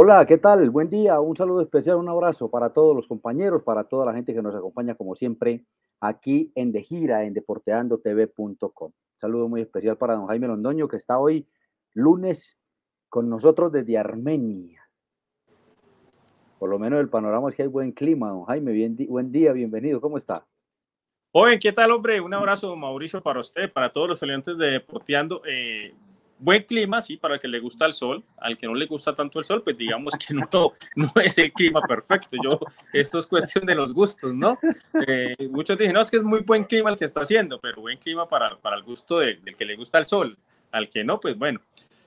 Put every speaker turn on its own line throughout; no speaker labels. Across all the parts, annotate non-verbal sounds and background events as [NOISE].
Hola, ¿qué tal? Buen día, un saludo especial, un abrazo para todos los compañeros, para toda la gente que nos acompaña como siempre aquí en De Gira, en deporteandotv.com. Saludo muy especial para don Jaime Londoño, que está hoy lunes con nosotros desde Armenia. Por lo menos el panorama es que hay buen clima, don Jaime. Bien, buen día, bienvenido. ¿Cómo está?
Oye, ¿qué tal, hombre? Un abrazo, Mauricio, para usted, para todos los clientes de Deporteando. Eh, buen clima, sí, para el que le gusta el sol. Al que no le gusta tanto el sol, pues digamos que no, [LAUGHS] no es el clima perfecto. Yo, esto es cuestión de los gustos, ¿no? Eh, muchos dicen, no, es que es muy buen clima el que está haciendo, pero buen clima para, para el gusto del que le gusta el sol. Al que no, pues bueno.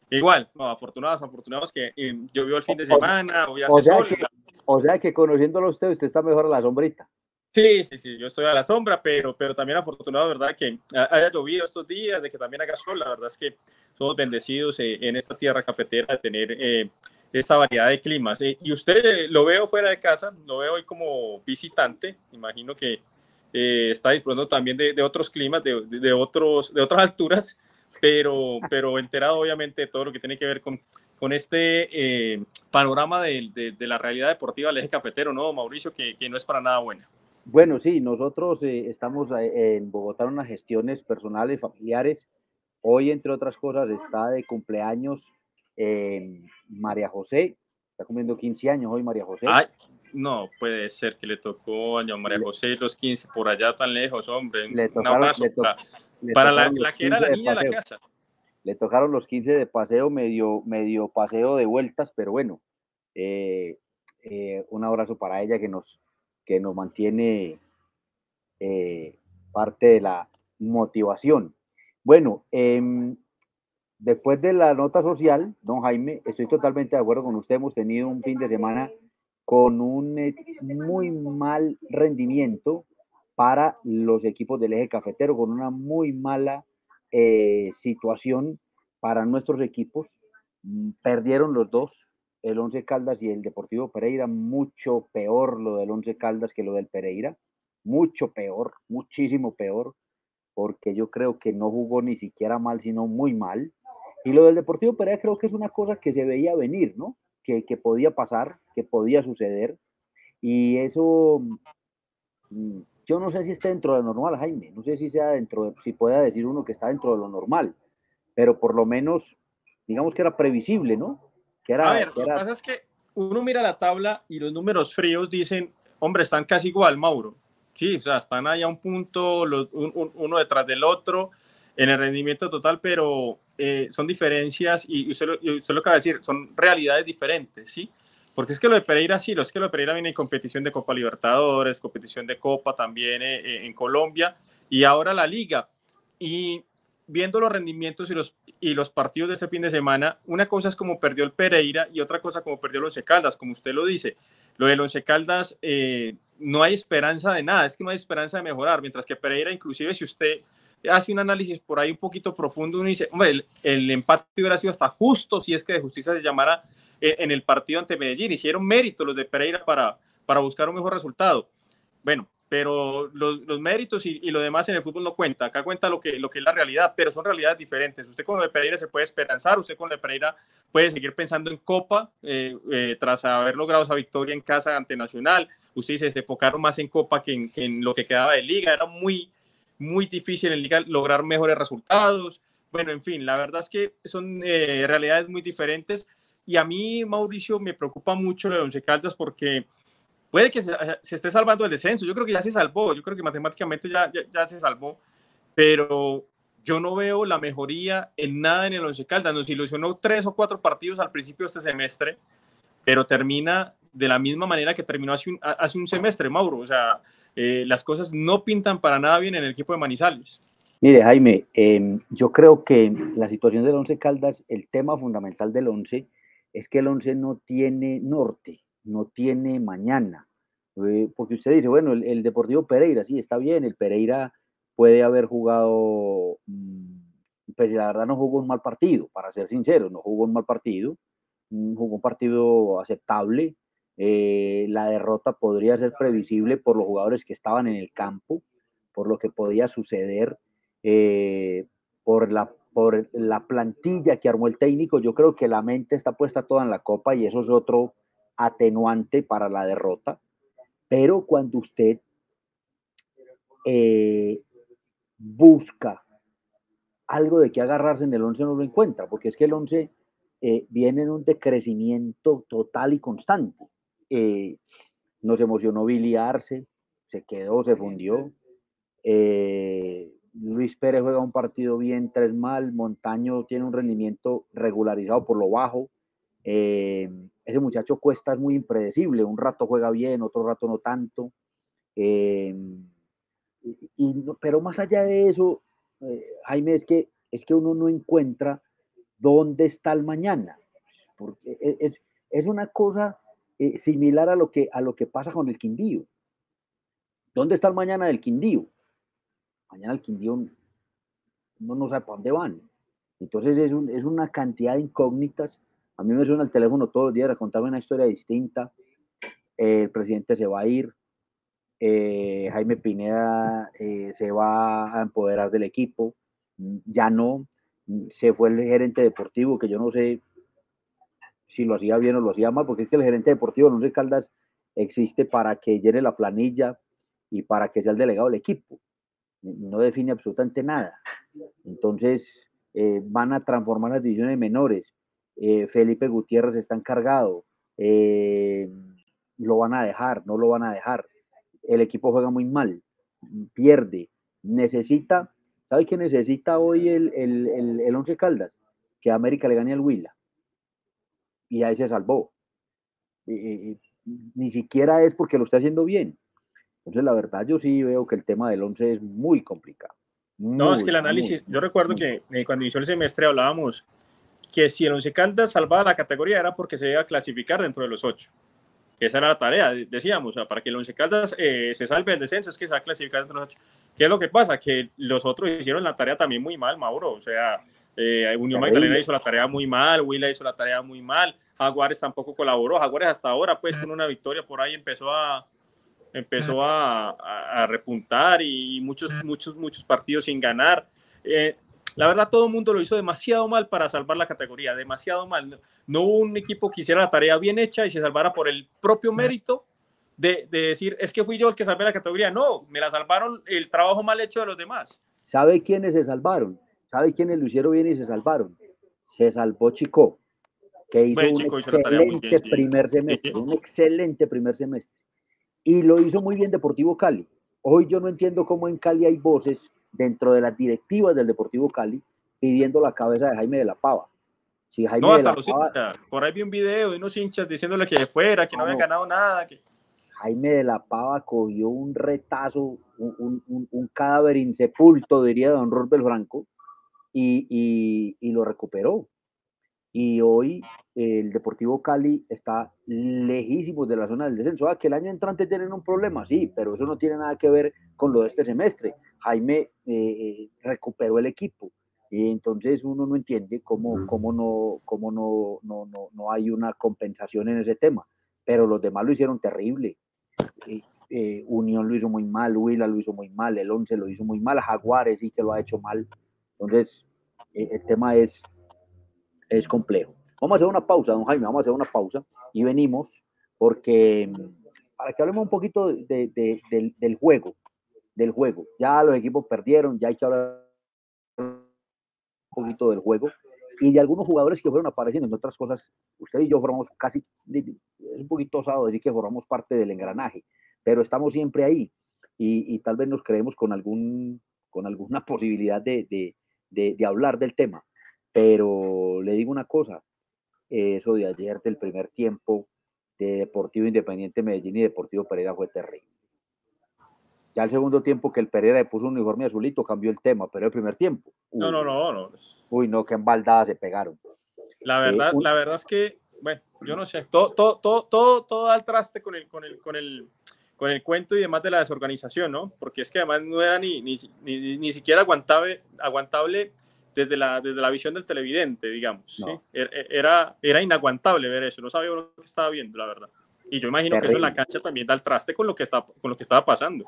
Igual, no, afortunados, afortunados que eh, llovió el fin de semana, hoy hace
o sea
sol.
Que, o sea que conociéndolo a usted, usted está mejor a la sombrita.
Sí, sí, sí, yo estoy a la sombra, pero, pero también afortunado, ¿verdad? Que haya llovido estos días, de que también haga sol, la verdad es que somos bendecidos eh, en esta tierra cafetera de tener eh, esta variedad de climas. Eh, y usted lo veo fuera de casa, lo veo hoy como visitante, imagino que está disfrutando también de, de otros climas, de, de, otros, de otras [LAUGHS] alturas, pero, pero enterado obviamente de todo lo que tiene que ver con, con este panorama de, de, la realidad deportiva del eje cafetero, ¿no, Mauricio? Que, que no es para nada buena.
Bueno, sí, nosotros eh, estamos en Bogotá en unas gestiones personales, familiares. Hoy, entre otras cosas, está de cumpleaños eh, María José. Está cumpliendo 15 años hoy María José.
Ay, no, puede ser que le tocó a María José los 15 por allá tan lejos, hombre.
Le tocaron,
Un
le to
para,
le
para la, que era la
15 de
niña de la
paseo.
casa.
Le tocaron los 15 de paseo, medio, medio paseo de vueltas, pero bueno, eh, eh, un abrazo para ella que nos, que nos mantiene eh, parte de la motivación. Bueno, em, después de la nota social, don Jaime, estoy totalmente de acuerdo con usted. Hemos tenido un fin de semana con un eh, muy mal rendimiento para los equipos del eje cafetero, con una muy mala eh, situación para nuestros equipos. Mm, Perdieron los dos, el Once Caldas y el Deportivo Pereira, mucho peor lo del Once Caldas que lo del Pereira, mucho peor, muchísimo peor, porque yo creo que no jugó ni siquiera mal, sino muy mal. Y lo del Deportivo Pereira creo que es una cosa que se veía venir, ¿no? Que, que podía pasar, que podía suceder. Y eso, mm, yo no sé si está dentro de lo normal, Jaime, no sé si sea dentro, de, si pueda decir uno que está dentro de lo normal, pero por lo menos, digamos que era previsible, ¿no? Que era,
A ver,
que
lo que
era-
pasa es que uno mira la tabla y los números fríos dicen, hombre, están casi igual, Mauro. Sí, o sea, están ahí a un punto, los- un- un- uno detrás del otro, en el rendimiento total, pero eh, son diferencias y y usted, lo, y usted lo acaba de decir, son realidades diferentes, ¿sí? Porque es que lo de Pereira, sí, lo es que lo de Pereira viene en competición de Copa Libertadores, competición de Copa también eh, eh, en Colombia y ahora la Liga. Y viendo los rendimientos y los, y los partidos de este fin de semana, una cosa es como perdió el Pereira y otra cosa como perdió el Once Caldas, como usted lo dice. Lo del Once Caldas, eh, no hay esperanza de nada, es que no hay esperanza de mejorar, mientras que Pereira, inclusive si usted hace un análisis por ahí un poquito profundo, uno dice, hombre, el, el empate hubiera sido hasta justo si es que de justicia se llamara eh, en el partido ante Medellín. Hicieron mérito los de Pereira para, para buscar un mejor resultado. Bueno, pero los, los méritos y, y, lo demás en el fútbol no cuenta. Acá cuenta lo que, lo que es la realidad, pero son realidades diferentes. Usted con lo de Pereira se puede esperanzar, usted con lo de Pereira puede seguir pensando en Copa eh, eh, tras haber logrado esa victoria en casa ante Nacional. Usted dice, se enfocaron más en Copa que en, que en lo que quedaba de Liga. Era muy, muy difícil en Liga lograr mejores resultados. Bueno, en fin, la verdad es que son eh, realidades muy diferentes. Y a mí, Mauricio, me preocupa mucho lo de Once Caldas porque puede que se, se, esté salvando el descenso. Yo creo que ya se salvó, yo creo que matemáticamente ya, ya, ya, se salvó, pero yo no veo la mejoría en nada en el Once Caldas. Nos ilusionó tres o cuatro partidos al principio de este semestre, pero termina de la misma manera que terminó hace un, hace un semestre, Mauro. O sea, eh, las cosas no pintan para nada bien en el equipo de Manizales.
Mire, Jaime, eh, yo creo que la situación del Once Caldas, el tema fundamental del Once es que el Once no tiene norte, no tiene mañana. Eh, porque usted dice, bueno, el, el, Deportivo Pereira, sí, está bien, el Pereira puede haber jugado, pues la verdad no jugó un mal partido, para ser sincero, no jugó un mal partido, jugó un partido aceptable, eh, la derrota podría ser previsible por los jugadores que estaban en el campo, por lo que podía suceder, eh, por la por la plantilla que armó el técnico. Yo creo que la mente está puesta toda en la copa y eso es otro atenuante para la derrota. Pero cuando usted eh, busca algo de que agarrarse en el 11 no lo encuentra, porque es que el 11 eh, viene en un decrecimiento total y constante. Eh, nos emocionó biliarse, se quedó, se fundió. Luis Pérez juega un partido bien, tres mal. Montaño tiene un rendimiento regularizado por lo bajo. Ese muchacho Cuesta es muy impredecible. Un rato juega bien, otro rato no tanto. Y, pero más allá de eso, eh, Jaime, es que, es que uno no encuentra dónde está el mañana. Porque e, es, es una cosa eh, similar a lo, que, a lo que pasa con el Quindío. ¿Dónde está el mañana del Quindío? Mañana el Quindío uno no sabe para dónde van. Entonces es, un, es una cantidad de incógnitas. A mí me suena el teléfono todos los días a contarme una historia distinta. el presidente se va a ir, eh, Jaime Pineda eh, se va a empoderar del equipo, ya no, se fue el gerente deportivo, que yo no sé si lo hacía bien o lo hacía mal, porque es que el gerente deportivo, sé, Caldas, existe para que llene la planilla y para que sea el delegado del equipo. No define absolutamente nada. Entonces, eh, van a transformar las divisiones menores. Felipe Gutiérrez está encargado. lo van a dejar, no lo van a dejar el equipo juega muy mal, pierde, necesita, ¿sabe qué necesita hoy el, el, el, Once Caldas? Que América le gane al Huila. Y ahí se salvó. ni siquiera es porque lo está haciendo bien. Entonces, la verdad, yo sí veo que el tema del Once es muy complicado.
no, es que el análisis, yo recuerdo que eh, cuando inició el semestre hablábamos que si el Once Caldas salvaba la categoría era porque se iba a clasificar dentro de los ocho esa era la tarea, decíamos, para que el Once Caldas eh, se salve el descenso es que se va a clasificar entre los ocho. ¿Qué es lo que pasa? Que los otros hicieron la tarea también muy mal, Mauro. O sea, eh, Unión Magdalena hizo la tarea muy mal, Huila hizo la tarea muy mal, Jaguares tampoco colaboró. Jaguares hasta ahora, pues con una victoria por ahí empezó a empezó a, a, repuntar y muchos, muchos, muchos partidos sin ganar. Eh, la verdad, todo el mundo lo hizo demasiado mal para salvar la categoría, demasiado mal. No hubo un equipo que hiciera la tarea bien hecha y se salvara por el propio mérito de, decir, es que fui yo el que salvé la categoría. No, me la salvaron el trabajo mal hecho de los demás.
¿Sabe quiénes se salvaron? ¿Sabe quiénes lo hicieron bien y se salvaron? Se salvó Chico, que hizo un excelente primer semestre, un excelente primer semestre. Y lo hizo muy bien Deportivo Cali. Hoy yo no entiendo cómo en Cali hay voces dentro de las directivas del Deportivo Cali pidiendo la cabeza de Jaime de la Pava.
Si Jaime no, hasta los hinchas. Por ahí vi un video de unos hinchas diciéndole que fuera, que no había ganado nada. Que...
Jaime de la Pava cogió un retazo, un, un, un cadáver insepulto, diría don Robert Franco, y, y, y lo recuperó y hoy el Deportivo Cali está lejísimo de la zona del descenso. Ah, que el año entrante tienen un problema, sí, pero eso no tiene nada que ver con lo de este semestre. Jaime eh, eh, recuperó el equipo. Y entonces uno no entiende cómo, cómo, no, cómo no, no, no, no, hay una compensación en ese tema. Pero los demás lo hicieron terrible. Eh, Unión lo hizo muy mal, Huila lo hizo muy mal, el Once lo hizo muy mal, Jaguares sí que lo ha hecho mal. Entonces, el tema es es complejo. Vamos a hacer una pausa, don Jaime, vamos a hacer una pausa y venimos porque para que hablemos un poquito de, del, juego, del juego. Ya los equipos perdieron, ya hay que hablar un poquito del juego y de algunos jugadores que fueron apareciendo en otras cosas. Usted y yo formamos casi, es un poquito osado decir que formamos parte del engranaje, pero estamos siempre ahí y, tal vez nos creemos con, algún, con alguna [LAUGHS] posibilidad de, de hablar del tema. Pero le digo una cosa, eso de ayer del primer tiempo de Deportivo Independiente Medellín y Deportivo Pereira fue terrible. Ya el segundo tiempo que el Pereira le puso un uniforme azulito cambió el tema, pero el primer tiempo.
no, no, no, no.
Uy, no, que embaldada se pegaron.
La eh, verdad, la verdad es que, bueno, yo no sé, todo, todo, todo, todo, todo al traste con el, con el, con el, con el cuento y demás de la desorganización, ¿no? Porque es que además no era ni, ni, ni, ni siquiera aguantable, aguantable desde la, desde la visión del televidente, digamos. ¿sí? Er, er, era, era inaguantable ver eso, no sabía lo que estaba viendo, la verdad. Y yo imagino que eso en la cancha también da el traste con lo que, está, con lo que estaba pasando.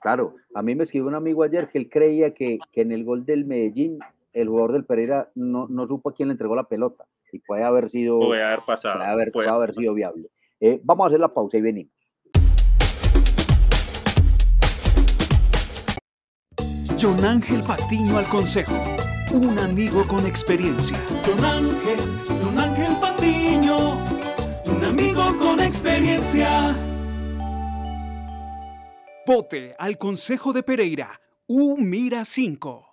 Claro, a mí me escribió un amigo ayer que él creía que, que en el gol del Medellín el jugador del Pereira no, no, supo a quién le entregó la pelota y puede haber sido,
puede haber pasado,
puede haber, puede haber sido viable. Eh, vamos a hacer la pausa y venimos.
John Ángel Patiño al consejo, un amigo con experiencia.
John Ángel, John Ángel Patiño, un amigo con experiencia.
Vote al consejo de Pereira, U Mira 5.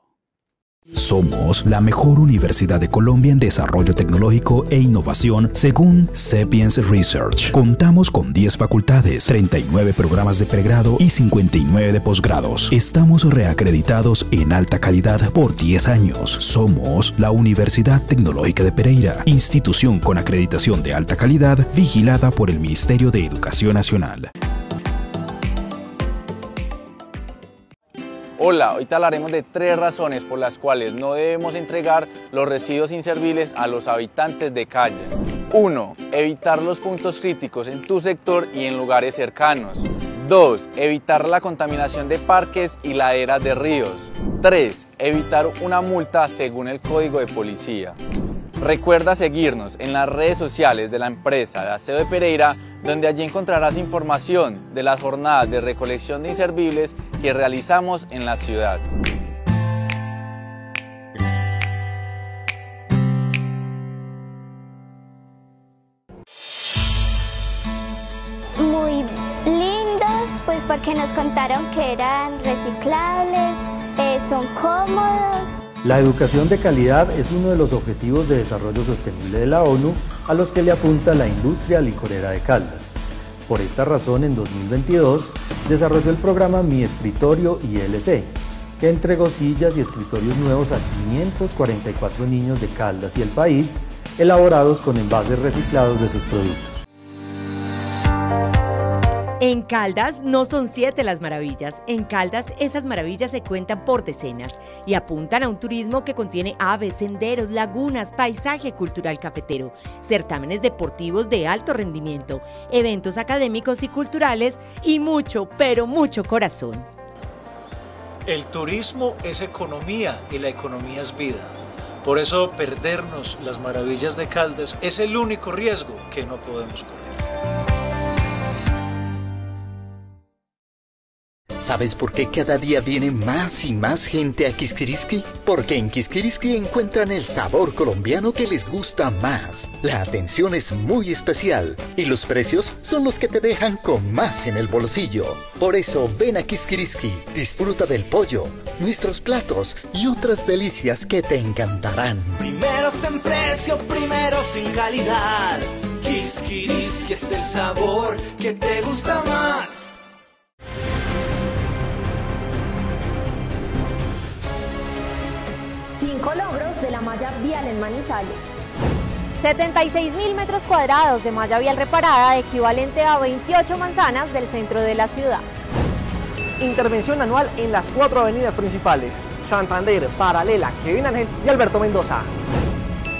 Somos la mejor universidad de Colombia en desarrollo tecnológico e innovación según Sapiens Research. Contamos con 10 facultades, 39 programas de pregrado y 59 de posgrados. Estamos reacreditados en alta calidad por 10 años. Somos la Universidad Tecnológica de Pereira, institución con acreditación de alta calidad vigilada por el Ministerio de Educación Nacional.
Hola, hoy te hablaremos de tres razones por las cuales no debemos entregar los residuos inservibles a los habitantes de calle. 1. Evitar los puntos críticos en tu sector y en lugares cercanos. 2. Evitar la contaminación de parques y laderas de ríos. 3. Evitar una multa según el código de policía. Recuerda seguirnos en las redes sociales de la empresa de Aseo de Pereira, donde allí encontrarás información de las jornadas de recolección de inservibles que realizamos en la ciudad.
Muy lindos, pues porque nos contaron que eran reciclables, eh, son cómodos.
La educación de calidad es uno de los objetivos de desarrollo sostenible de la ONU a los que le apunta la industria licorera de Caldas. Por esta razón, en 2022 desarrolló el programa Mi Escritorio ILC, que entregó sillas y escritorios nuevos a 544 niños de Caldas y el país, elaborados con envases reciclados de sus productos.
En Caldas no son siete las maravillas. En Caldas esas maravillas se cuentan por decenas y apuntan a un turismo que contiene aves, senderos, lagunas, paisaje cultural cafetero, certámenes deportivos de alto rendimiento, eventos académicos y culturales y mucho, pero mucho corazón.
El turismo es economía y la economía es vida. Por eso perdernos las maravillas de Caldas es el único riesgo que no podemos correr.
¿Sabes por qué cada día viene más y más gente a Kiskiriski? Porque en Kiskiriski encuentran el sabor colombiano que les gusta más. La atención es muy especial y los precios son los que te dejan con más en el bolsillo. Por eso ven a Kiskiriski, disfruta del pollo, nuestros platos y otras delicias que te encantarán.
Primeros en precio, primeros en calidad. Kiskiriski es el sabor que te gusta más.
Cinco logros de la malla vial en Manizales.
76 mil metros cuadrados de malla vial reparada, equivalente a 28 manzanas del centro de la ciudad.
Intervención anual en las cuatro avenidas principales, Santander, Paralela, Kevin Ángel y Alberto Mendoza.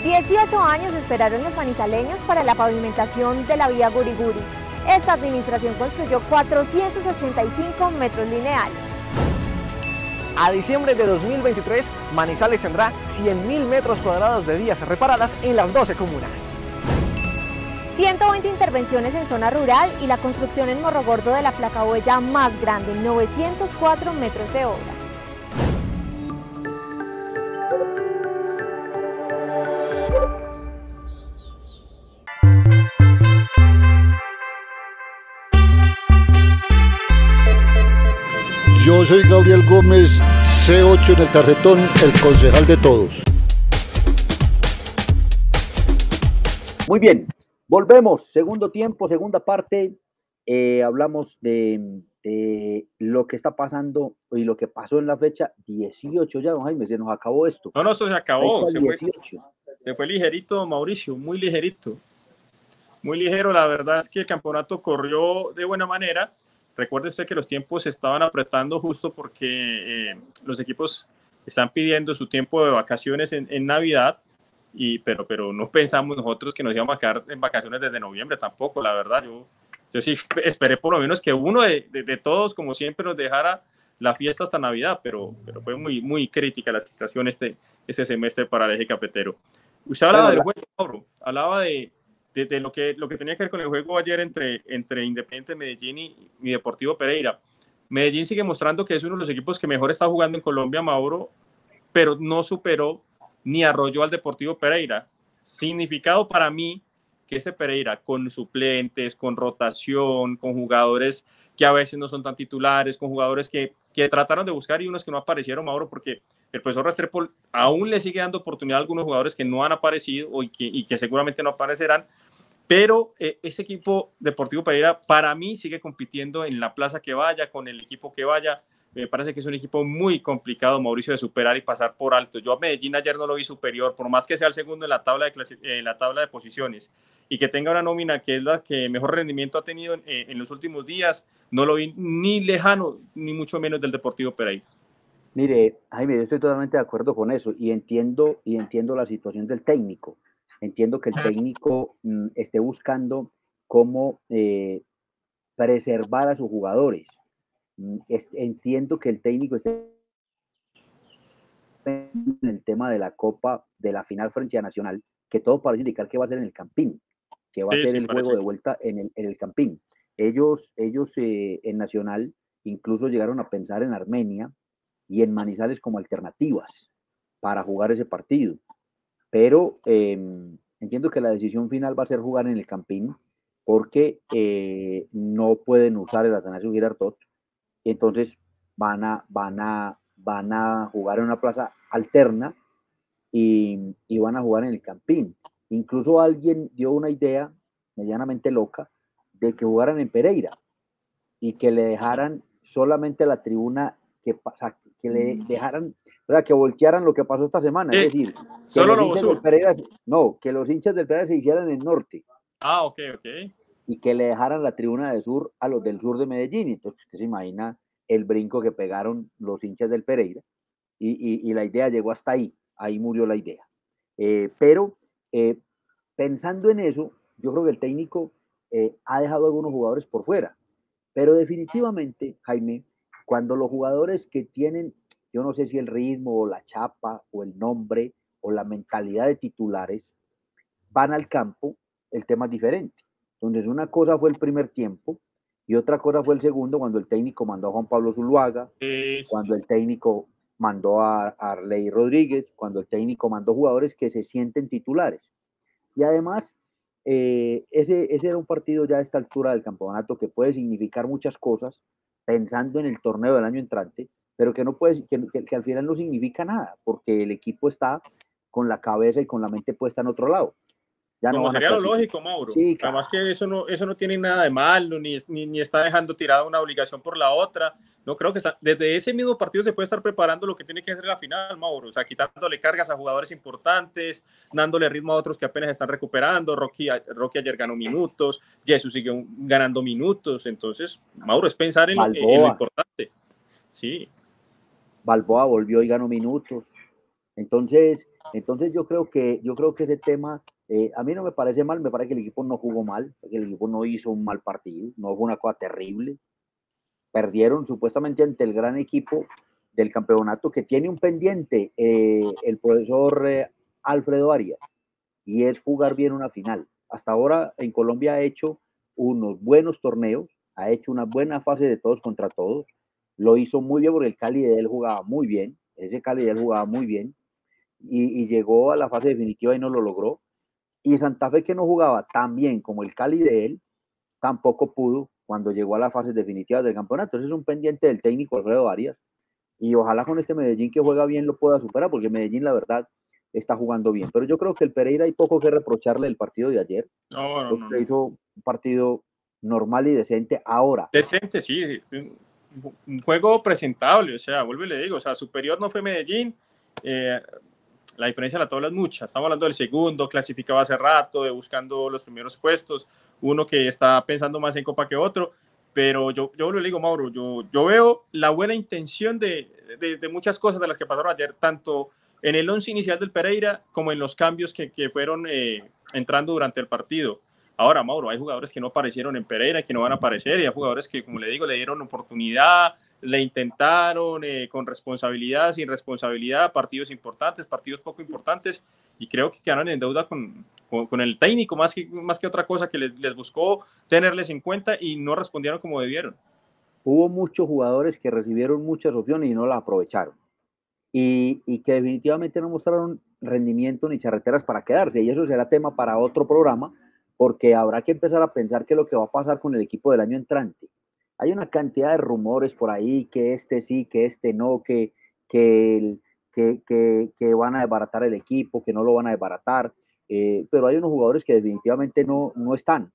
18 años esperaron los manizaleños para la pavimentación de la vía Guriguri. Esta administración construyó 485 metros lineales.
A diciembre de 2023, Manizales tendrá 100.000 metros cuadrados de vías reparadas en las 12 comunas.
120 intervenciones en zona rural y la construcción en Morro Gordo de la placa huella más grande, 904 metros de obra.
Yo soy Gabriel Gómez, C8 en el tarjetón, el concejal de todos.
Muy bien, volvemos, segundo tiempo, segunda parte. Eh, hablamos de, de, lo que está pasando y lo que pasó en la fecha 18 ya, don Jaime, se nos acabó esto.
No, no, esto se acabó. Se fue, se fue ligerito, Mauricio, muy ligerito. Muy ligero, la verdad es que el campeonato corrió de buena manera Recuerde usted que los tiempos se estaban apretando justo porque eh, los equipos están pidiendo su tiempo de vacaciones en, en, Navidad, y, pero, pero no pensamos nosotros que nos íbamos a quedar en vacaciones desde noviembre tampoco, la verdad. Yo, yo sí esperé por lo menos que uno de, de, de todos, como siempre, nos dejara la fiesta hasta Navidad, pero, pero fue muy, muy crítica la situación este, este semestre para el eje cafetero. Usted hablaba del juego, hablaba de, de, lo, que, lo que tenía que ver con el juego ayer entre, entre Independiente Medellín y, y, Deportivo Pereira. Medellín sigue mostrando que es uno de los equipos que mejor está jugando en Colombia, Mauro, pero no superó ni arrolló al Deportivo Pereira. Significado para mí que ese Pereira con suplentes, con rotación, con jugadores que a veces no son tan titulares, con jugadores que, que trataron de buscar y unos que no aparecieron, Mauro, porque el profesor Restrepo aún le sigue dando oportunidad a algunos jugadores que no han aparecido y que, y que seguramente no aparecerán, pero eh, ese equipo Deportivo Pereira para mí sigue compitiendo en la plaza que vaya, con el equipo que vaya, me parece que es un equipo muy complicado, Mauricio, de superar y pasar por alto. Yo a Medellín ayer no lo vi superior, por más que sea el segundo en la tabla de, la tabla de posiciones y que tenga una nómina que es la que mejor rendimiento ha tenido en, en los últimos días, no lo vi ni lejano, ni mucho menos del Deportivo Pereira.
Mire, Jaime, yo estoy totalmente de acuerdo con eso y entiendo, y entiendo la situación del técnico. Entiendo que el técnico mm, esté buscando cómo eh, preservar a sus jugadores. Mm, entiendo que el técnico esté en el tema de la Copa, de la final frente a Nacional, que todo parece indicar que va a ser en el Campín, que va a ser el juego de vuelta en el, en el Campín. Ellos, ellos eh, en Nacional incluso llegaron a pensar en Armenia y en Manizales como alternativas para jugar ese partido. Pero em, entiendo que la decisión final va a ser jugar en el Campín porque eh, no pueden usar el Atanasio Girardot. Entonces van a, van, a, van a jugar en una plaza alterna y, y van a jugar en el Campín. Incluso alguien dio una idea medianamente loca de que jugaran en Pereira y que le dejaran solamente la tribuna que, que le mm. dejaran, o sea, que voltearan lo que pasó esta semana, es decir, que
solo
los hinchas del Pereira, no, que los hinchas del Pereira se hicieran en el norte.
Ah, ok, ok.
Y que le dejaran la tribuna de sur a los del sur de Medellín. Entonces, usted se imagina el brinco que pegaron los hinchas del Pereira. Y, y, y la idea llegó hasta ahí, ahí murió la idea. Eh, pero eh, pensando en eso, yo creo que el técnico eh, ha dejado algunos jugadores por fuera. Pero definitivamente, Jaime, cuando los jugadores que tienen, yo no sé si el ritmo o la chapa o el nombre o la mentalidad de titulares, van al campo, el tema es diferente. Entonces, una cosa fue el primer tiempo y otra cosa fue el segundo, cuando el técnico mandó a Juan Pablo Zuluaga, cuando el técnico mandó a Arley Rodríguez, cuando el técnico mandó jugadores que se sienten titulares. Y además, eh, ese, ese era un partido ya a esta altura del campeonato que puede significar muchas cosas, pensando en el torneo del año entrante, pero que no puede, que, que, al final no significa nada, porque el equipo está con la cabeza y con la mente puesta en otro lado.
Ya Como no sería lo lógico, Mauro. Sí, claro. Además que eso no, eso no tiene nada de malo, ni, ni, ni, está dejando tirada una obligación por la otra. No creo que está, desde ese mismo partido se puede estar preparando lo que tiene que hacer la final, Mauro. O sea, quitándole cargas a jugadores importantes, dándole ritmo a otros que apenas están recuperando. Rocky, Rocky ayer ganó minutos, Jesús sigue ganando minutos. Entonces, Mauro, es pensar en, en, en lo importante. Sí.
Balboa volvió y ganó minutos. Entonces, entonces yo creo que yo creo que ese tema eh, a mí no me parece mal, me parece que el equipo no jugó mal, que el equipo no hizo un mal partido, no fue una cosa terrible. Perdieron supuestamente ante el gran equipo del campeonato que tiene un pendiente eh, el profesor eh, Alfredo Arias y es jugar bien una final. Hasta ahora en Colombia ha hecho unos buenos torneos, ha hecho una buena fase de todos contra todos, lo hizo muy bien porque el Cali de él jugaba muy bien, ese Cali de él jugaba muy bien y, y llegó a la fase definitiva y no lo logró y Santa Fe que no jugaba tan bien como el Cali de él, tampoco pudo cuando llegó a las fases definitivas del campeonato. Entonces es un pendiente del técnico Alfredo Arias. Y ojalá con este Medellín que juega bien lo pueda superar, porque Medellín la verdad está jugando bien. Pero yo creo que el Pereira hay poco que reprocharle el partido de ayer.
No, no, no.
Hizo un partido normal y decente ahora.
Decente, sí, sí. Un juego presentable, o sea, vuelvo y le digo, o sea, superior no fue Medellín. Eh, la diferencia de la tabla es mucha. Estamos hablando del segundo, clasificado hace rato, de buscando los primeros puestos, uno que está pensando más en Copa que otro, pero yo, yo lo digo, Mauro, yo, yo veo la buena intención de, de, de muchas cosas de las que pasaron ayer, tanto en el once inicial del Pereira como en los cambios que, que fueron eh, entrando durante el partido. Ahora, Mauro, hay jugadores que no aparecieron en Pereira, que no van a aparecer, y hay jugadores que, como le digo, le dieron oportunidad, le intentaron eh, con responsabilidad, sin responsabilidad, partidos importantes, partidos poco importantes, y creo que quedaron en deuda con, con, el técnico, más que, más que otra cosa que les, les, buscó tenerles en cuenta y no respondieron como debieron.
Hubo muchos jugadores que recibieron muchas opciones y no las aprovecharon. Y, y que definitivamente no mostraron rendimiento ni charreteras para quedarse. Y eso será tema para otro programa, porque habrá que empezar a pensar qué es lo que va a pasar con el equipo del año entrante. Hay una cantidad de rumores por ahí, que este sí, que este no, que, que, que, que, van a desbaratar el equipo, que no lo van a desbaratar, eh, pero hay unos jugadores que definitivamente no, no están.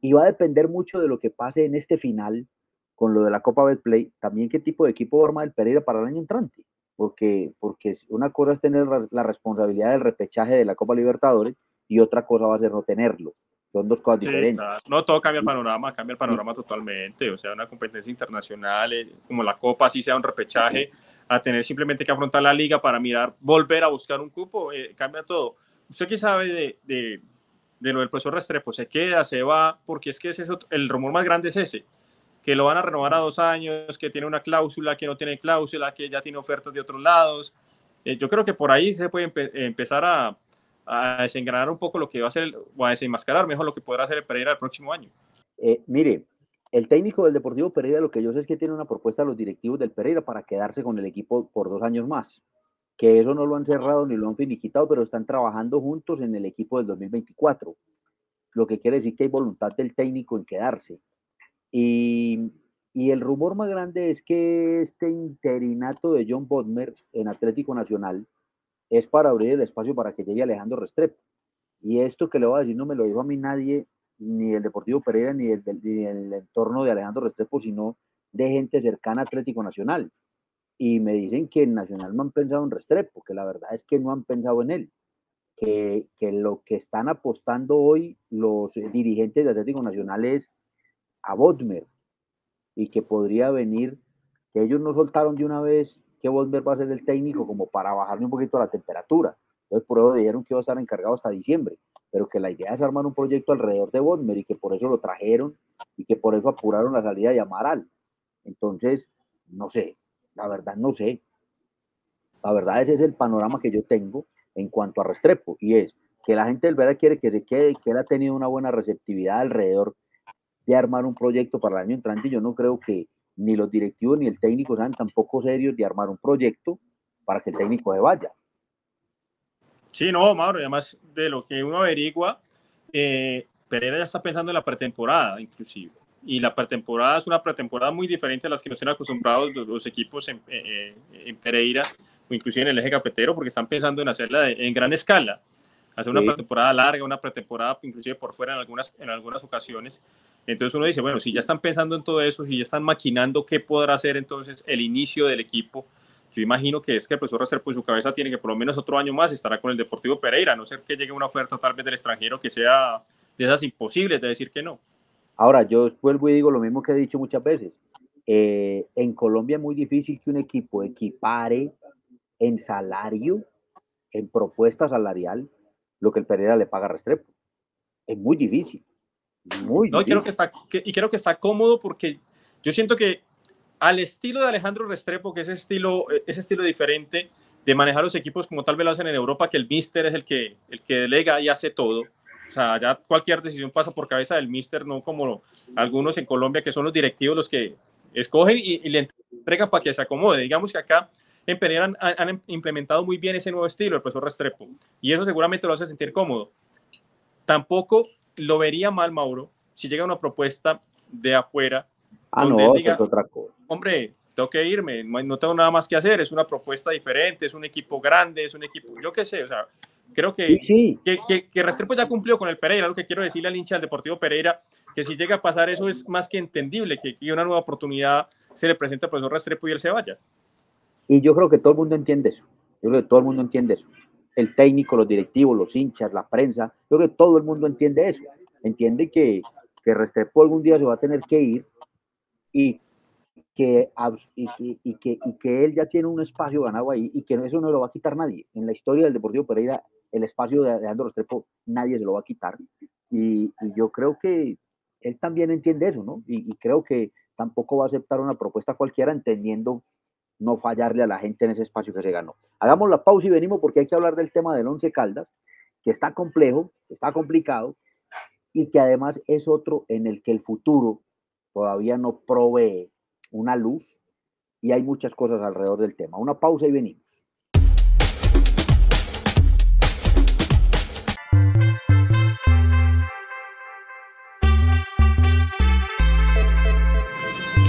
Y va a depender mucho de lo que pase en este final con lo de la Copa Betplay, también qué tipo de equipo va a armar el Pereira para el año entrante, porque, porque una cosa es tener la responsabilidad del repechaje de la Copa Libertadores y otra cosa va a ser no tenerlo. Son dos cosas diferentes.
No, todo cambia el panorama, cambia el panorama totalmente. O sea, una competencia internacional, eh, como la Copa, así sea un repechaje, a tener simplemente que afrontar la liga para mirar, volver a buscar un cupo, eh, cambia todo. ¿Usted qué sabe de, de, de, lo del profesor Restrepo? ¿Se queda, se va? Porque es que es eso, el rumor más grande es ese, que lo van a renovar a dos años, que tiene una cláusula, que no tiene cláusula, que ya tiene ofertas de otros lados. Eh, yo creo que por ahí se puede empezar a, a desengranar un poco lo que va a ser, o a desenmascarar mejor lo que podrá hacer el Pereira el próximo año.
Eh, mire, el técnico del Deportivo Pereira lo que yo sé es que tiene una propuesta a los directivos del Pereira para quedarse con el equipo por dos años más. Que eso no lo han cerrado ni lo han finiquitado, pero están trabajando juntos en el equipo del 2024. Lo que quiere decir que hay voluntad del técnico en quedarse. Y, y el rumor más grande es que este interinato de John Bodmer en Atlético Nacional es para abrir el espacio para que llegue Alejandro Restrepo. Y esto que le voy a decir no me lo dijo a mí nadie, ni el Deportivo Pereira, ni el, ni el entorno de Alejandro Restrepo, sino de gente cercana a Atlético Nacional. Y me dicen que en Nacional no han pensado en Restrepo, que la verdad es que no han pensado en él. Que, que lo que están apostando hoy los dirigentes de Atlético Nacional es a Bodmer y que podría venir, que ellos no soltaron de una vez que Volver va a ser el técnico como para bajarle un poquito la temperatura. Entonces, por eso dijeron que iba a estar encargado hasta diciembre, pero que la idea es armar un proyecto alrededor de Bodmer y que por eso lo trajeron y que por eso apuraron la salida de Amaral. Entonces, no sé, la verdad no sé. La verdad ese es el panorama que yo tengo en cuanto a Restrepo y es que la gente del Vera quiere que se quede, que él ha tenido una buena receptividad alrededor de armar un proyecto para el año entrante. Yo no creo que, ni los directivos ni el técnico sean tampoco serios de armar un proyecto para que el técnico se vaya.
Sí, no, Mauro, además de lo que uno averigua, eh, Pereira ya está pensando en la pretemporada, inclusive. Y la pretemporada es una pretemporada muy diferente a las que nos tienen acostumbrados los, equipos en, eh, en, Pereira o inclusive en el eje cafetero, porque están pensando en hacerla en gran escala. Hacer una pretemporada larga, una pretemporada inclusive por fuera en algunas, en algunas ocasiones. Entonces uno dice, bueno, si ya están pensando en todo eso, si ya están maquinando qué podrá hacer entonces el inicio del equipo, yo imagino que es que el profesor Restrepo en su cabeza tiene que por lo menos otro año más estará con el Deportivo Pereira, a no ser que llegue una oferta tal vez del extranjero que sea de esas imposibles de decir que no.
Ahora, yo vuelvo y digo lo mismo que he dicho muchas veces. Eh, en Colombia es muy difícil que un equipo equipare en salario, en propuesta salarial, lo que el Pereira le paga a Restrepo. Es muy difícil. Muy
no, creo que está, y creo que está cómodo porque yo siento que al estilo de Alejandro Restrepo, que es estilo, ese estilo diferente de manejar los equipos como tal vez lo hacen en Europa, que el mister es el que, el que delega y hace todo. O sea, ya cualquier decisión pasa por cabeza del mister, no como algunos en Colombia que son los directivos los que escogen y, le entregan para que se acomode. Digamos que acá en Pereira han, han, implementado muy bien ese nuevo estilo, el profesor Restrepo, y eso seguramente lo hace sentir cómodo. Tampoco lo vería mal, Mauro, si llega una propuesta de afuera.
Ah, no, es otra cosa.
Hombre, tengo que irme, no tengo nada más que hacer, es una propuesta diferente, es un equipo grande, es un equipo, yo qué sé, o sea, creo que, que, que, Restrepo ya cumplió con el Pereira, lo que quiero decirle al hincha del Deportivo Pereira, que si llega a pasar eso es más que entendible, que, que una nueva oportunidad se le presenta al profesor Restrepo y él se vaya.
Y yo creo que todo el mundo entiende eso, yo creo que todo el mundo entiende eso el técnico, los directivos, los hinchas, la prensa, yo creo que todo el mundo entiende eso, entiende que, que Restrepo algún día se va a tener que ir y que, y que, y, que, él ya tiene un espacio ganado ahí y que eso no lo va a quitar nadie. En la historia del Deportivo Pereira, el espacio de Alejandro Restrepo nadie se lo va a quitar. Y, yo creo que él también entiende eso, ¿no? Y, creo que tampoco va a aceptar una propuesta cualquiera entendiendo no fallarle a la gente en ese espacio que se ganó. Hagamos la pausa y venimos porque hay que hablar del tema del Once Caldas, que está complejo, está complicado y que además es otro en el que el futuro todavía no provee una luz y hay muchas cosas alrededor del tema. Una pausa y venimos.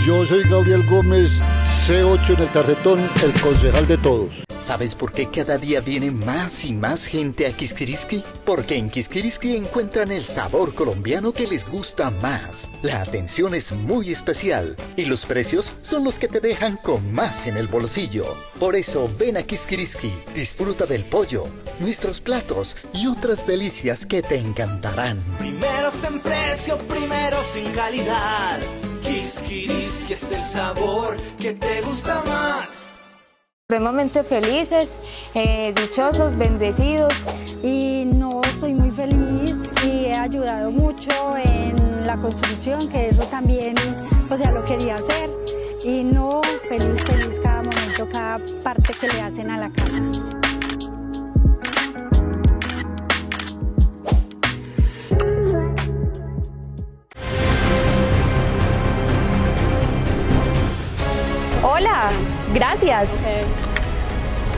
Yo soy Gabriel Gómez, C8 en el tarjetón, el concejal de todos.
¿Sabes por qué cada día viene más y más gente a Kiskiriski? Porque en Kiskiriski encuentran el sabor colombiano que les gusta más. La atención es muy especial y los precios son los que te dejan con más en el bolsillo. Por eso ven a Kiskiriski, disfruta del pollo, nuestros platos y otras delicias que te encantarán.
Primeros en precio, primeros en calidad. Kiss que es el sabor que te gusta más.
Supremamente felices, eh, dichosos, bendecidos.
Y no estoy muy feliz y he ayudado mucho en la construcción, que eso también, o sea, lo quería hacer. Y no, feliz, feliz cada momento, cada parte que le hacen a la casa.
Hola, gracias.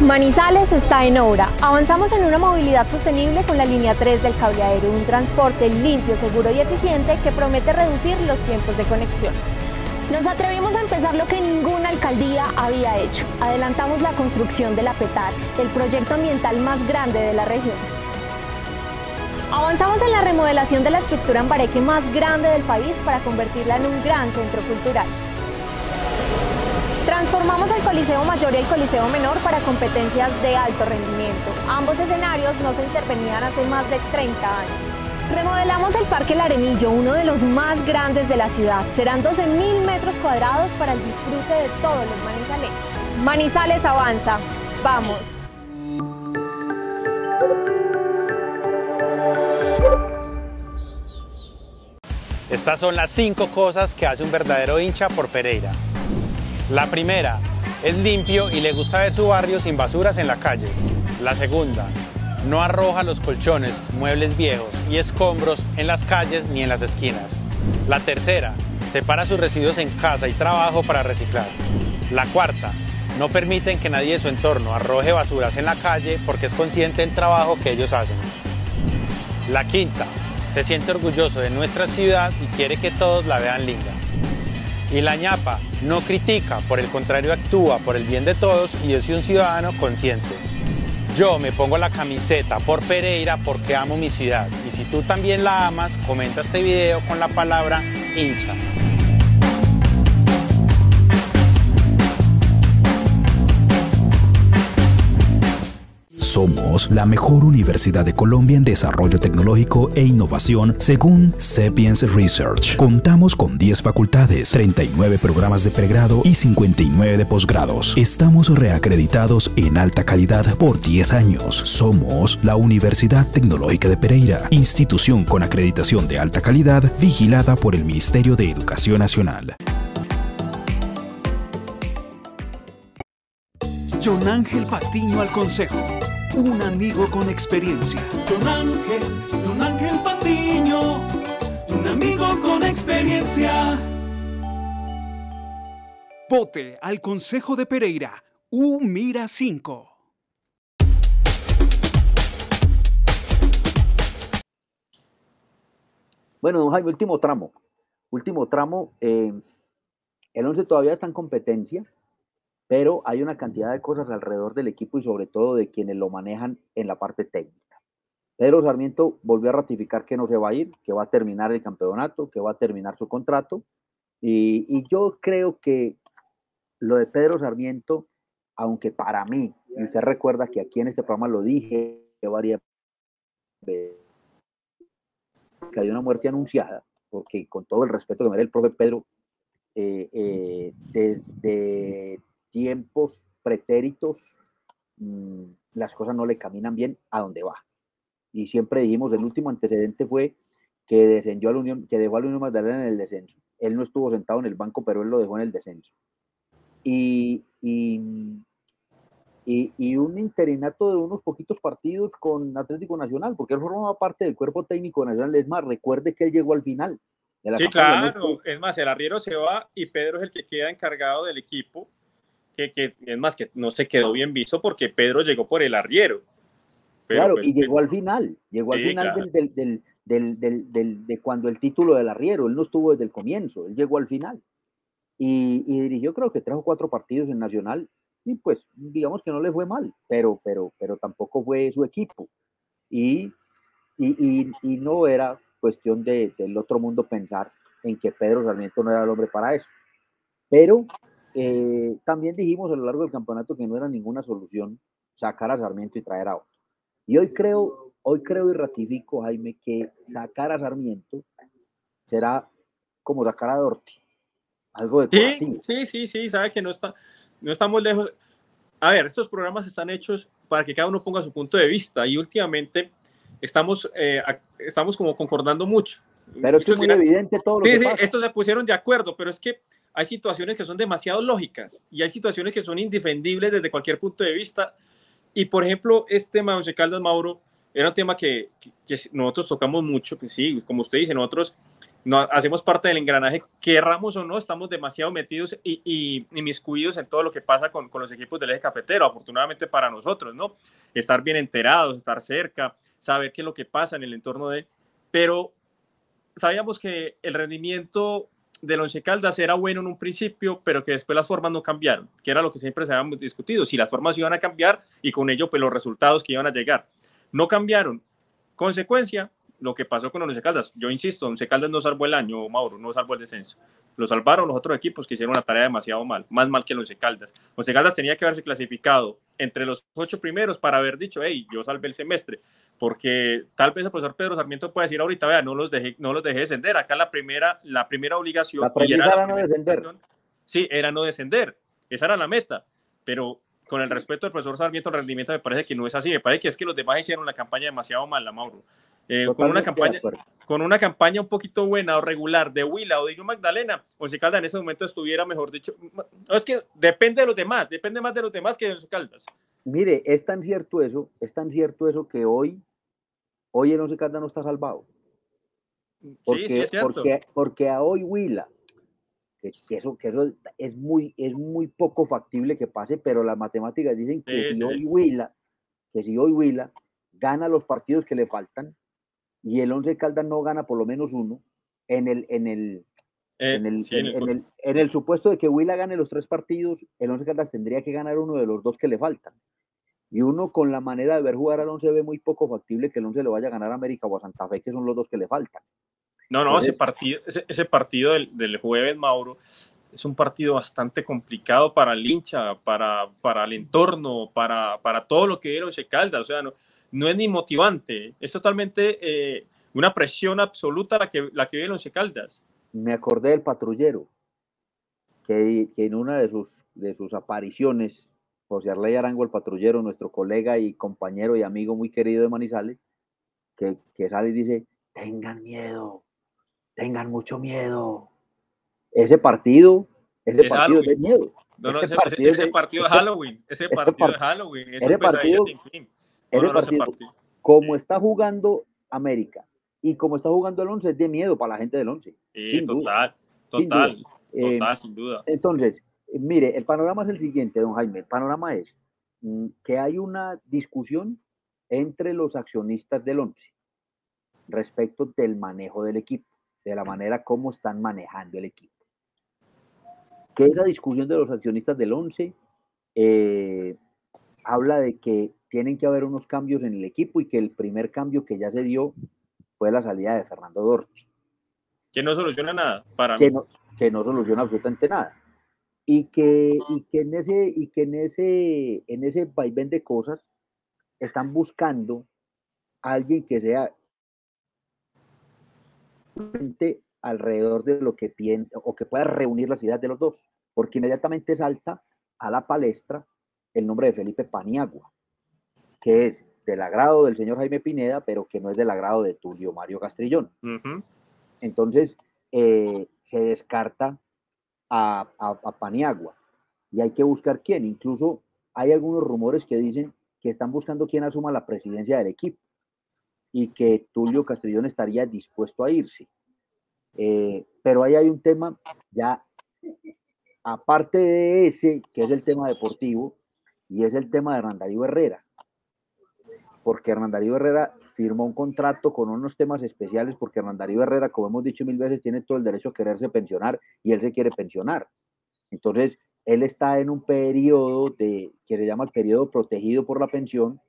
Manizales está en obra. Avanzamos en una movilidad sostenible con la línea 3 del cable aéreo, un transporte limpio, seguro y eficiente que promete reducir los tiempos de conexión.
Nos atrevimos a empezar lo que ninguna alcaldía había hecho. Adelantamos la construcción de la PETAR, el proyecto ambiental más grande de la región.
Avanzamos en la remodelación de la estructura Ambareque más grande del país para convertirla en un gran centro cultural. Transformamos el Coliseo Mayor y el Coliseo Menor para competencias de alto rendimiento. Ambos escenarios no se intervenían hace más de 30 años. Remodelamos el Parque El Arenillo, uno de los más grandes de la ciudad. Serán 12.000 metros cuadrados para el disfrute de todos los manizaleños. Manizales avanza. ¡Vamos!
Estas son las cinco cosas que hace un verdadero hincha por Pereira. La primera, es limpio y le gusta ver su barrio sin basuras en la calle. La segunda, no arroja los colchones, muebles viejos y escombros en las calles ni en las esquinas. La tercera, separa sus residuos en casa y trabajo para reciclar. La cuarta, no permiten que nadie de su entorno arroje basuras en la calle porque es consciente del trabajo que ellos hacen. La quinta, se siente orgulloso de nuestra ciudad y quiere que todos la vean linda. Y la ñapa no critica, por el contrario actúa por el bien de todos y es un ciudadano consciente. Yo me pongo la camiseta por Pereira porque amo mi ciudad y si tú también la amas, comenta este video con la palabra hincha.
Somos la mejor universidad de Colombia en desarrollo tecnológico e innovación según Sapiens Research. Contamos con 10 facultades, 39 programas de pregrado y 59 de posgrados. Estamos reacreditados en alta calidad por 10 años. Somos la Universidad Tecnológica de Pereira, institución con acreditación de alta calidad vigilada por el Ministerio de Educación Nacional.
John Ángel Patiño al Consejo. Un amigo con experiencia.
John Ángel, John Ángel Patiño, un amigo con experiencia.
Vote al Consejo de Pereira. U Mira 5.
Bueno, don Jaime, último tramo. Último tramo. eh, el 11 todavía está en competencia, pero hay una cantidad de cosas alrededor del equipo y sobre todo de quienes lo manejan en la parte técnica. Pedro Sarmiento volvió a ratificar que no se va a ir, que va a terminar el campeonato, que va a terminar su contrato. Y, yo creo que lo de Pedro Sarmiento, aunque para mí, y usted recuerda que aquí en este programa lo dije varias veces, que hay una muerte anunciada, porque con todo el respeto que merece el profe Pedro, eh, eh, desde tiempos pretéritos, mm, las cosas no le caminan bien a donde va. Y siempre dijimos, el último antecedente fue que descendió al Unión, que dejó al Unión Magdalena en el descenso. Él no estuvo sentado en el banco, pero él lo dejó en el descenso. Y, y, y, un interinato de unos poquitos partidos con Atlético Nacional, porque él formaba parte del cuerpo técnico nacional. Es más, recuerde que él llegó al final.
sí, claro. Es más, el arriero se va y Pedro es el que queda encargado del equipo. Que, que, es más, que no se quedó bien visto porque Pedro llegó por el arriero.
claro, pues, y llegó al final. Llegó al final del, del, del, del, de cuando el título del arriero, él no estuvo desde el comienzo, él llegó al final. Y, y, dirigió creo que tres o cuatro partidos en Nacional y pues digamos que no le fue mal, pero, pero, pero tampoco fue su equipo. Y, y, y no era cuestión de, del otro mundo pensar en que Pedro Sarmiento no era el hombre para eso. Pero eh, también dijimos a lo largo del campeonato que no era ninguna solución sacar a Sarmiento y traer a otro. Y hoy creo, Hoy creo y ratifico, Jaime, que sacar a Sarmiento será como sacar a Dorti. Algo de
sí, sí, sí, sí, sabe que no, está, no estamos lejos. A ver, estos programas están hechos para que cada uno ponga su punto de vista y últimamente estamos, eh, estamos como concordando mucho.
Pero es muy evidente todo lo
sí,
que
sí, estos se pusieron de acuerdo, pero es que hay situaciones que son demasiado lógicas y hay situaciones que son indefendibles desde cualquier punto de vista. Y por ejemplo, este Mauricio Caldas Mauro era un tema que, que, nosotros tocamos mucho, que sí, como usted dice, nosotros no, hacemos parte del engranaje, querramos o no, estamos demasiado metidos y, y inmiscuidos en todo lo que pasa con, con, los equipos del eje cafetero, afortunadamente para nosotros, ¿no? Estar bien enterados, estar cerca, saber qué es lo que pasa en el entorno de... Pero sabíamos que el rendimiento del Once Caldas era bueno en un principio, pero que después las formas no cambiaron, que era lo que siempre se había discutido, si las formas iban a cambiar y con ello pues los resultados que iban a llegar no cambiaron. Consecuencia, lo que pasó con Once Caldas. Yo insisto, Once Caldas no salvó el año, Mauro, no salvó el descenso. Lo salvaron los otros equipos que hicieron la tarea demasiado mal, más mal que el Once Caldas. Once Caldas tenía que haberse clasificado entre los ocho primeros para haber dicho, hey, yo salvé el semestre, porque tal vez el profesor Pedro Sarmiento puede decir ahorita, vea, no los dejé, no los dejé descender. Acá la primera, la primera obligación.
La era, no descender.
Sí, era no descender. Esa era la meta. Pero con el respeto del profesor Sarmiento, el rendimiento me parece que no es así. Me parece que es que los demás hicieron la campaña demasiado mala, Mauro. Eh, con, una campaña, con una campaña un poquito buena o regular de Huila o de Magdalena, Once Caldas en ese momento estuviera, mejor dicho, no, es que depende de los demás, depende más de los demás que de Once Caldas.
Mire, es tan cierto eso, es tan cierto eso que hoy, hoy el Once Caldas no está salvado.
sí, sí, es cierto.
Porque, porque a hoy Huila, que, eso, que eso es, muy, es muy poco factible que pase, pero las matemáticas dicen que, si, Hoy Huila, que si hoy Huila gana los partidos que le faltan y el Once Caldas no gana por lo menos uno, en el, en el,
eh,
en, el, en, el, en, el, supuesto de que Huila gane los tres partidos, el Once Caldas tendría que ganar uno de los dos que le faltan. Y uno con la manera de ver jugar al Once ve muy poco factible que el Once le vaya a ganar a América o a Santa Fe, que son los dos que le faltan.
No, no, ese partido, ese, partido del, jueves, Mauro, es un partido bastante complicado para el hincha, para, para el entorno, para, para todo lo que era Once Caldas. O sea, no, no es ni motivante, es totalmente eh, una presión absoluta la que, la que vive el Once Caldas.
Me acordé del patrullero, que, en una de sus, de sus apariciones, José Arley Arango, el patrullero, nuestro colega y compañero y amigo muy querido de Manizales, que, que sale y dice, tengan miedo, tengan mucho miedo. Ese partido, ese partido de miedo.
No, no, ese, partido, ese, partido de [LAUGHS] Halloween, ese partido de Halloween,
ese partido, ese partido, como está jugando América y como está jugando el 11 es de miedo para la gente del 11.
Sí, total, total, total, sin duda.
Entonces, mire, el panorama es el siguiente, don Jaime. El panorama es mm, que hay una discusión entre los accionistas del 11 respecto del manejo del equipo de la manera como están manejando el equipo. Que esa discusión de los accionistas del 11 eh, habla de que tienen que haber unos cambios en el equipo y que el primer cambio que ya se dio fue la salida de Fernando Dorti.
Que no soluciona nada para
que no, que no soluciona absolutamente nada. Y que, y que en ese, y que en ese, en ese vaivén de cosas están buscando a alguien que sea alrededor de lo que piensa o que pueda reunir las ideas de los dos, porque inmediatamente salta a la palestra el nombre de Felipe Paniagua. que es del agrado del señor Jaime Pineda, pero que no es del agrado de Tulio Mario Castrillón. Entonces, eh, se descarta a, a, Paniagua y hay que buscar quién. Incluso hay algunos rumores que dicen que están buscando quién asuma la presidencia del equipo y que Tulio Castrillón estaría dispuesto a irse. Eh, pero ahí hay un tema ya, aparte de ese, que es el tema deportivo, y es el tema de Hernán Herrera. Porque Hernán Herrera firmó un contrato con unos temas especiales, porque Hernán Herrera, como hemos dicho mil veces, tiene todo el derecho a quererse pensionar y él se quiere pensionar. Entonces, él está en un periodo de, que se llama el periodo protegido por la pensión,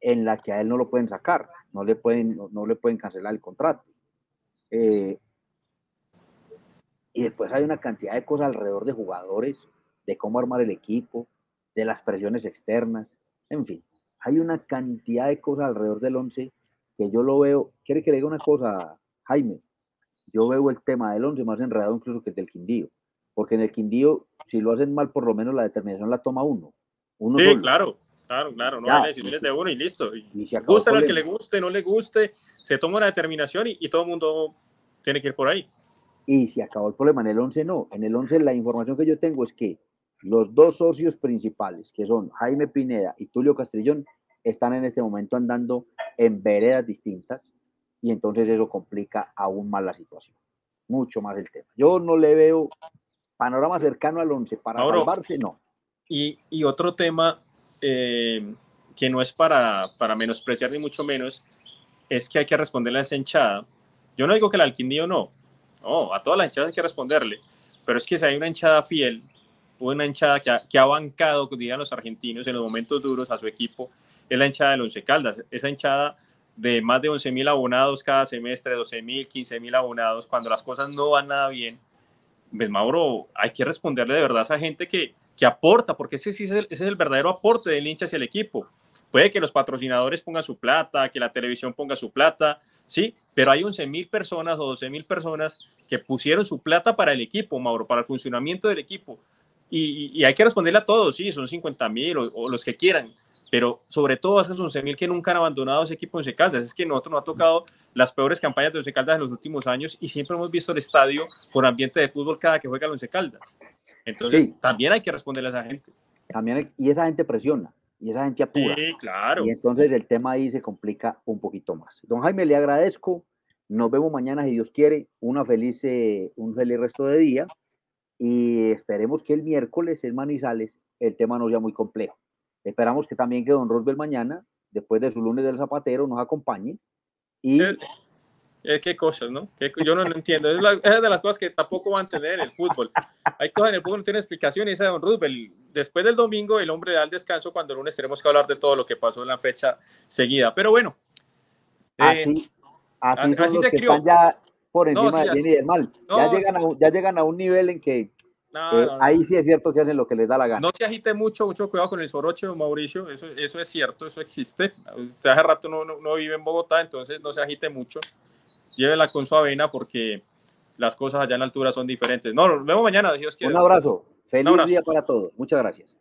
en la que a él no lo pueden sacar, no le pueden, no, le pueden cancelar el contrato. Eh, y después hay una cantidad de cosas alrededor de jugadores, de cómo armar el equipo, de las presiones externas, en fin, hay una cantidad de cosas alrededor del 11 que yo lo veo. ¿Quiere que le diga una cosa, Jaime? Yo veo el tema del 11 más enredado incluso que el del Quindío, porque en el Quindío, si lo hacen mal, por lo menos la determinación la toma uno. uno
sí, claro. Claro, claro, no hay decisiones de uno y listo. Y, gusta al que le guste, no le guste, se toma una determinación y, y, todo el mundo tiene que ir por ahí.
Y si acabó el problema. En el 11 no. En el 11 la información que yo tengo es que los dos socios principales, que son Jaime Pineda y Tulio Castrillón, están en este momento andando en veredas distintas y entonces eso complica aún más la situación. Mucho más el tema. Yo no le veo panorama cercano al 11 para salvarse, no.
Y, y otro tema eh, que no es para, para menospreciar ni mucho menos, es que hay que responderle a esa hinchada. Yo no digo que el Alquindío no, no, a todas las hinchadas hay que responderle, pero es que si hay una hinchada fiel, una hinchada que ha, que ha bancado, dirían los argentinos, en los momentos duros a su equipo, es la hinchada del Once Caldas, esa hinchada de más de 11 mil abonados cada semestre, 12 mil, 15 mil abonados, cuando las cosas no van nada bien, pues Mauro, hay que responderle de verdad a esa gente que, que aporta, porque ese, sí es el, ese es el verdadero aporte del hincha hacia el equipo. Puede que los patrocinadores pongan su plata, que la televisión ponga su plata, sí, pero hay 11 mil personas o 12 mil personas que pusieron su plata para el equipo, Mauro, para el funcionamiento del equipo. Y, hay que responderle a todos, sí, son 50 mil o, los que quieran, pero sobre todo a esos 11 mil que nunca han abandonado ese equipo en Caldas. Es que nosotros nos ha tocado las peores campañas de Once Caldas en los últimos años y siempre hemos visto el estadio con ambiente de fútbol cada que juega el Once Caldas. Entonces, también hay que responderle a esa gente.
También y esa gente presiona, y esa gente apura.
Sí, claro.
Y entonces el tema ahí se complica un poquito más. Don Jaime, le agradezco. Nos vemos mañana, si Dios quiere. Una feliz, eh, un feliz resto de día. Y esperemos que el miércoles en Manizales el tema no sea muy complejo. Esperamos que también que don Rosbel mañana, después de su lunes del zapatero, nos acompañe. Y
eh, eh, qué cosas, ¿no? yo no lo entiendo. Es, de las cosas que tampoco van a entender en el fútbol. Hay cosas en el fútbol no tiene explicación y de Don Roosevelt. Después del domingo, el hombre da el descanso cuando el lunes tenemos que hablar de todo lo que pasó en la fecha seguida. Pero bueno.
así, así, así, se crió. ya por encima del bien y del mal. ya, llegan a, ya llegan a un nivel en que eh, ahí sí es cierto que hacen lo que les da la gana.
No se agite mucho, mucho cuidado con el soroche, Mauricio, eso, eso es cierto, eso existe. Usted hace rato no, no, vive en Bogotá, entonces no se agite mucho llévela con su avena porque las cosas allá en la altura son diferentes. No, nos vemos mañana, Dios quiere.
Un abrazo. Feliz día para todos. Muchas gracias.